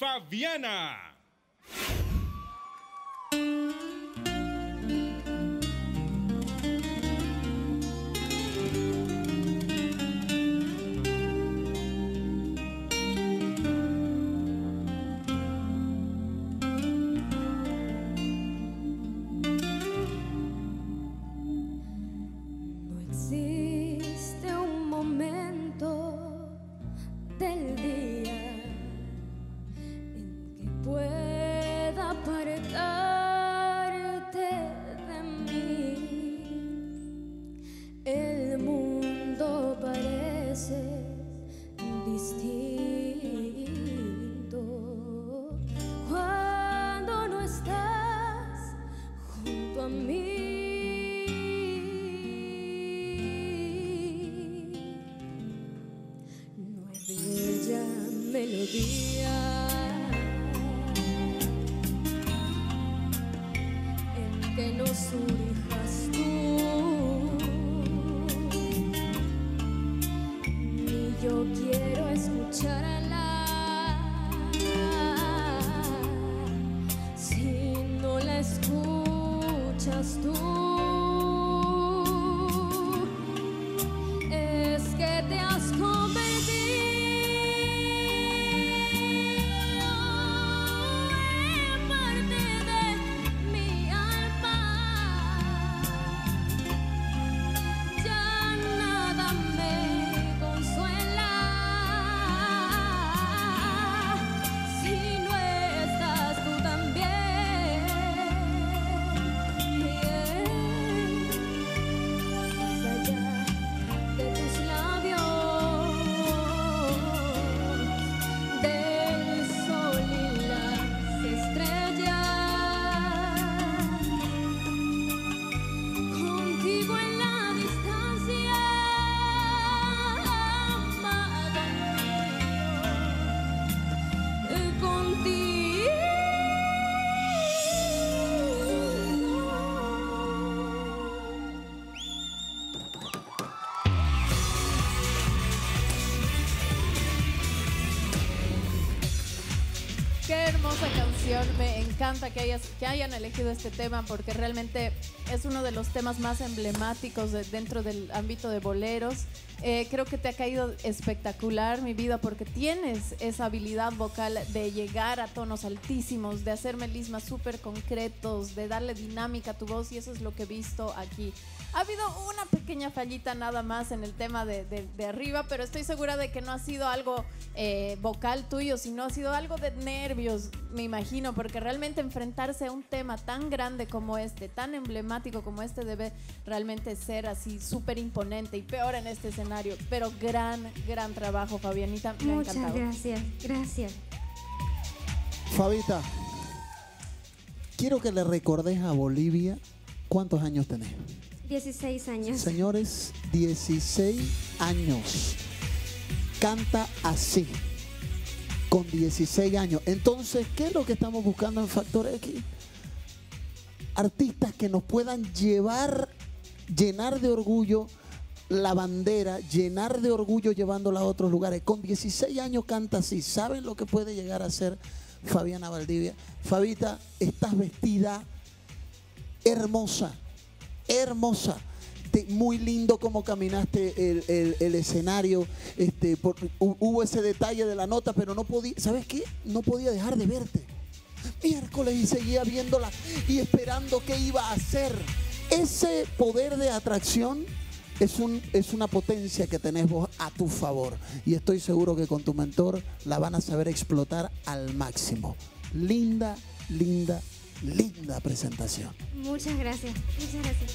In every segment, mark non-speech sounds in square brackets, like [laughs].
Fabiana. Apartarte de mí. El mundo parece distinto cuando no estás junto a mí. No bella melodía surjas tú, ni yo quiero escucharla si no la escuchas tú. Qué hermosa canción, me encanta que, que hayan elegido este tema porque realmente es uno de los temas más emblemáticos de- dentro del ámbito de boleros. Eh, creo que te ha caído espectacular mi vida porque tienes esa habilidad vocal de llegar a tonos altísimos, de hacer melismas súper concretos, de darle dinámica a tu voz y eso es lo que he visto aquí. Ha habido una pequeña fallita nada más en el tema de, de- arriba, pero estoy segura de que no ha sido algo eh, vocal tuyo, sino ha sido algo de nervios, me imagino, porque realmente enfrentarse a un tema tan grande como este, tan emblemático como este, debe realmente ser así súper imponente y peor en este escenario. Pero gran, gran trabajo, Fabianita. Me Muchas ha encantado. gracias, gracias. Fabita, quiero que le recordes a Bolivia cuántos años tenés. 16 años. Señores, 16 años. Canta así. Con 16 años. Entonces, ¿qué es lo que estamos buscando en Factor X? Artistas que nos puedan llevar, llenar de orgullo la bandera, llenar de orgullo llevándola a otros lugares. Con 16 años canta así. ¿Saben lo que puede llegar a ser Fabiana Valdivia? Fabita, estás vestida hermosa, hermosa. Muy lindo como caminaste el, escenario. Este, por- hu- hubo ese detalle de la nota, pero no podía, ¿sabes qué? No podía dejar de verte. Miércoles y seguía viéndola y esperando qué iba a hacer. Ese poder de atracción es, es una potencia que tenés vos a tu favor. Y estoy seguro que con tu mentor la van a saber explotar al máximo. Linda, linda, linda presentación. Muchas gracias, muchas gracias.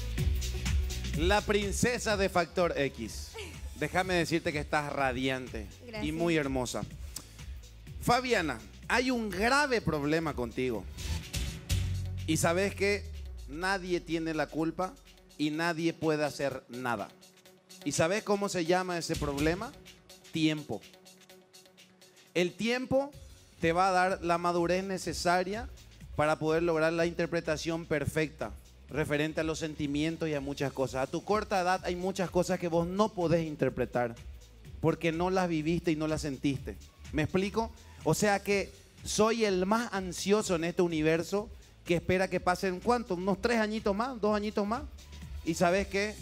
La princesa de Factor X. Déjame decirte que estás radiante y muy hermosa. Fabiana, hay un grave problema contigo. Y sabes que nadie tiene la culpa y nadie puede hacer nada. ¿Y sabes cómo se llama ese problema? Tiempo. El tiempo te va a dar la madurez necesaria para poder lograr la interpretación perfecta referente a los sentimientos y a muchas cosas. A tu corta edad hay muchas cosas que vos no podés interpretar porque no las viviste y no las sentiste. ¿Me explico? O sea que Soy el más ansioso en este universo que espera que pasen, ¿cuánto? Unos tres añitos más, dos añitos más. Y sabes qué?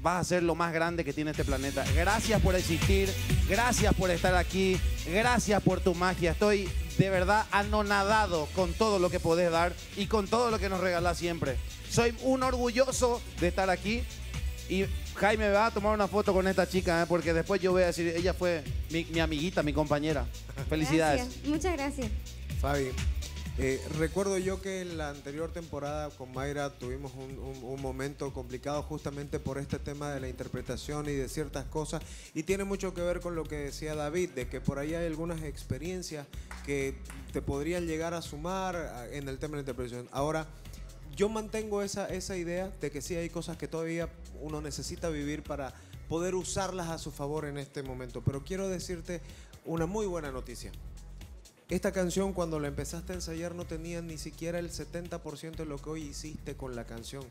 Vas a ser lo más grande que tiene este planeta. Gracias por existir, gracias por estar aquí, gracias por tu magia. Estoy de verdad anonadado con todo lo que podés dar y con todo lo que nos regalás siempre. Soy un orgulloso de estar aquí y Jaime va a tomar una foto con esta chica, ¿eh? porque después yo voy a decir, ella fue mi, mi amiguita, mi compañera. [laughs] Felicidades. Gracias, Muchas gracias. Fabi, eh, recuerdo yo que en la anterior temporada con Mayra tuvimos un, momento complicado justamente por este tema de la interpretación y de ciertas cosas y tiene mucho que ver con lo que decía David, de que por ahí hay algunas experiencias que te podrían llegar a sumar en el tema de la interpretación. Ahora, yo mantengo esa, esa idea de que sí hay cosas que todavía uno necesita vivir para poder usarlas a su favor en este momento, pero quiero decirte una muy buena noticia. Esta canción cuando la empezaste a ensayar no tenía ni siquiera el 70% de lo que hoy hiciste con la canción.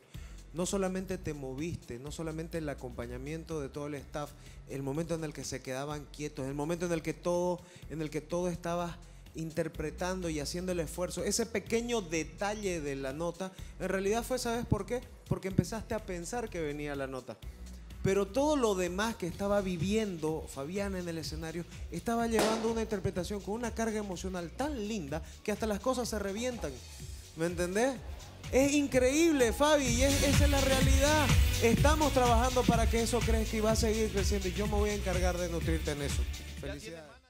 No solamente te moviste, no solamente el acompañamiento de todo el staff, el momento en el que se quedaban quietos, el momento en el que todo, en el que todo estabas interpretando y haciendo el esfuerzo, ese pequeño detalle de la nota, en realidad fue, ¿sabes por qué? Porque empezaste a pensar que venía la nota. Pero todo lo demás que estaba viviendo Fabiana en el escenario estaba llevando una interpretación con una carga emocional tan linda que hasta las cosas se revientan. ¿Me entendés? Es increíble, Fabi, y es- esa es la realidad. Estamos trabajando para que eso crezca y va a seguir creciendo. Y yo me voy a encargar de nutrirte en eso. Felicidades.